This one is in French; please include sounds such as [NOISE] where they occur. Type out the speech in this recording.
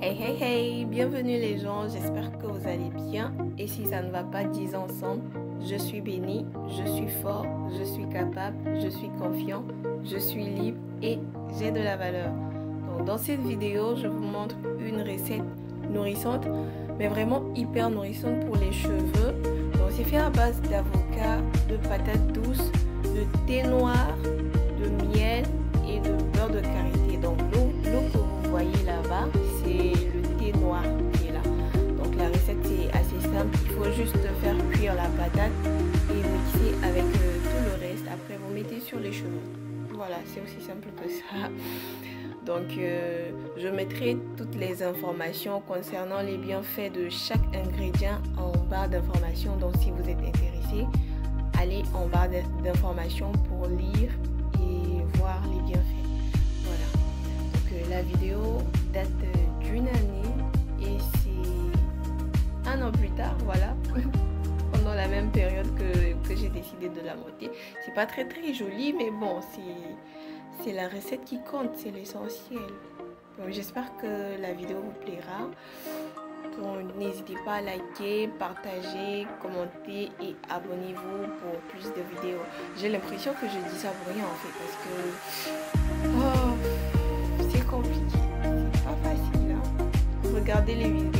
Hey hey hey, bienvenue les gens, j'espère que vous allez bien. Et si ça ne va pas, disons ensemble, je suis béni, je suis fort, je suis capable, je suis confiant, je suis libre et j'ai de la valeur. Donc dans cette vidéo, je vous montre une recette nourrissante, mais vraiment hyper nourrissante pour les cheveux. Donc c'est fait à base d'avocat, de patates douces, de thé noir, de miel et de beurre de karité. Donc l'eau que vous voyez là-bas, Il faut juste faire cuire la patate et mixer avec euh, tout le reste. Après, vous mettez sur les cheveux. Voilà, c'est aussi simple que ça. [LAUGHS] Donc, euh, je mettrai toutes les informations concernant les bienfaits de chaque ingrédient en barre d'informations. Donc, si vous êtes intéressé, allez en barre d'informations pour lire C'est pas très très joli, mais bon, c'est c'est la recette qui compte, c'est l'essentiel. J'espère que la vidéo vous plaira. N'hésitez pas à liker, partager, commenter et abonnez-vous pour plus de vidéos. J'ai l'impression que je dis ça pour rien en fait parce que oh, c'est compliqué. C'est pas facile. Hein. Regardez les vidéos